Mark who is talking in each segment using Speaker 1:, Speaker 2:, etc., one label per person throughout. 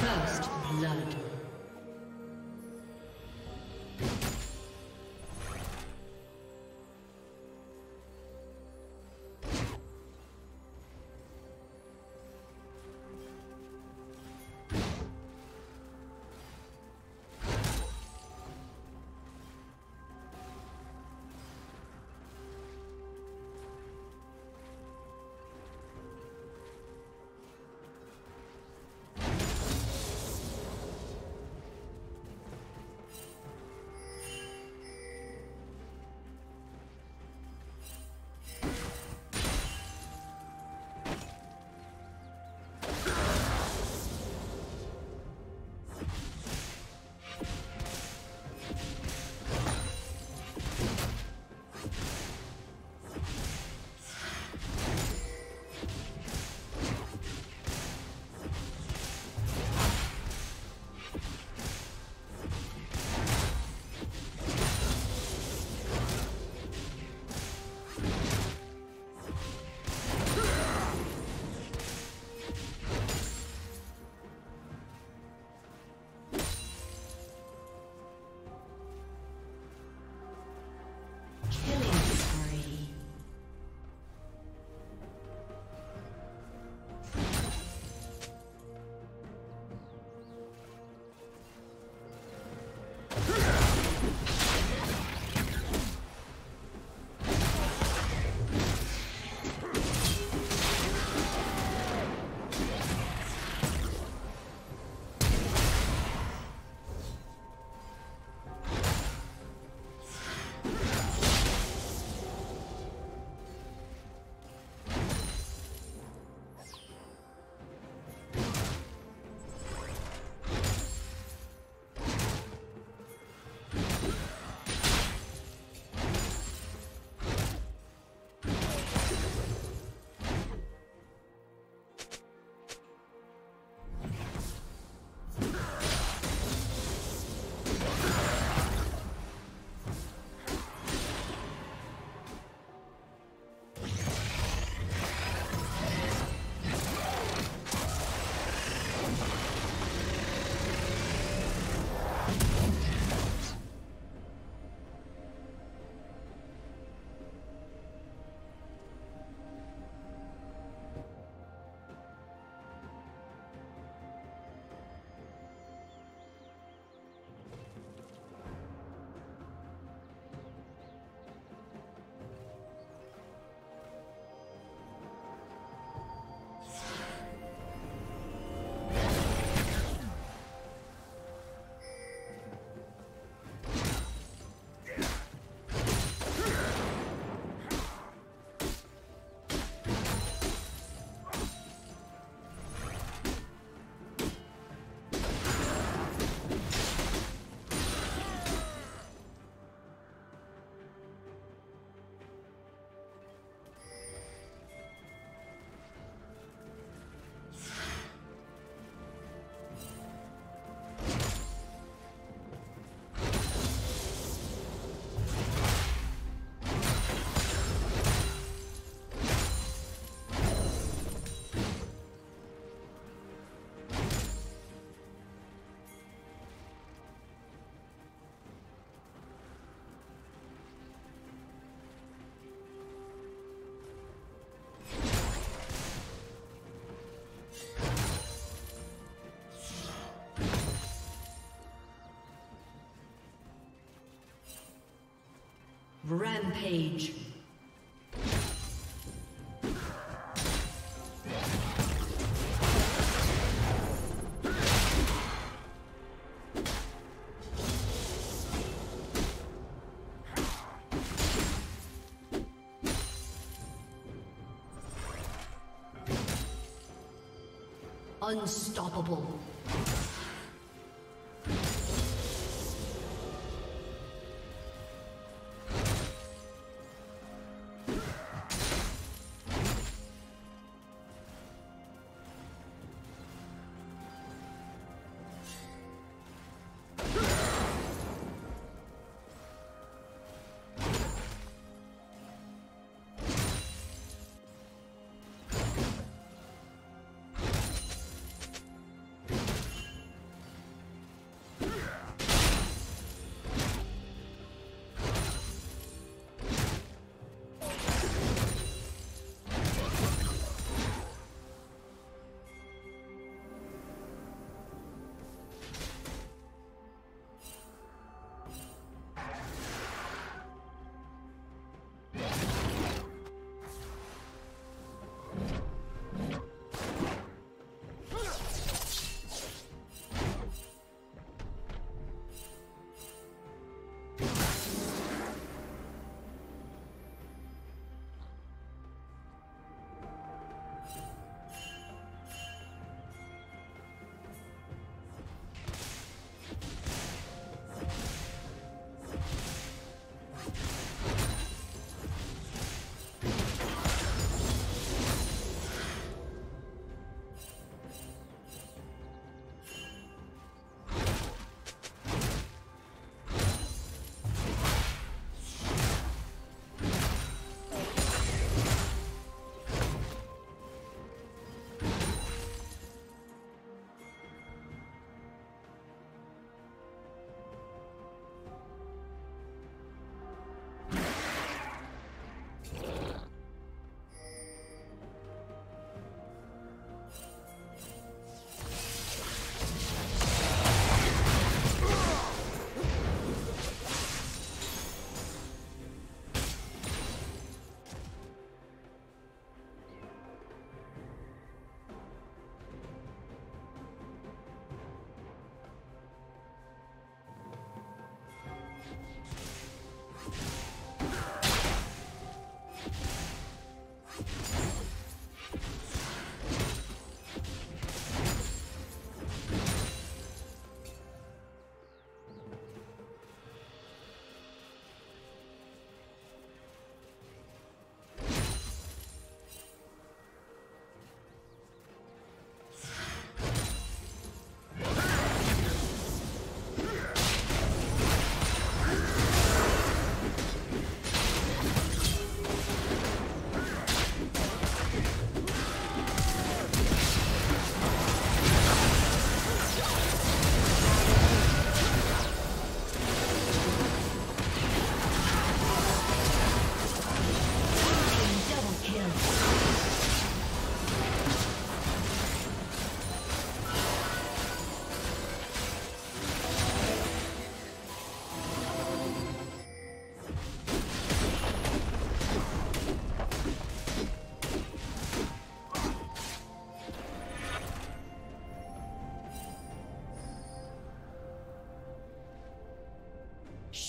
Speaker 1: First blood.
Speaker 2: Rampage. Unstoppable.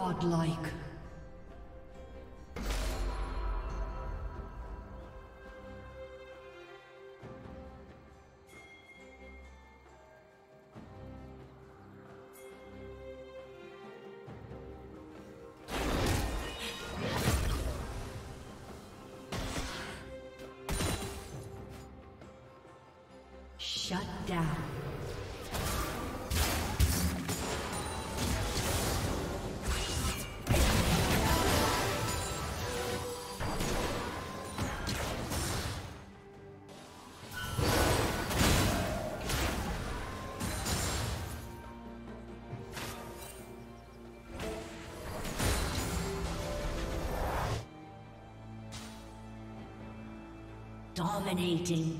Speaker 2: Godlike. Dominating.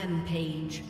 Speaker 2: Rampage.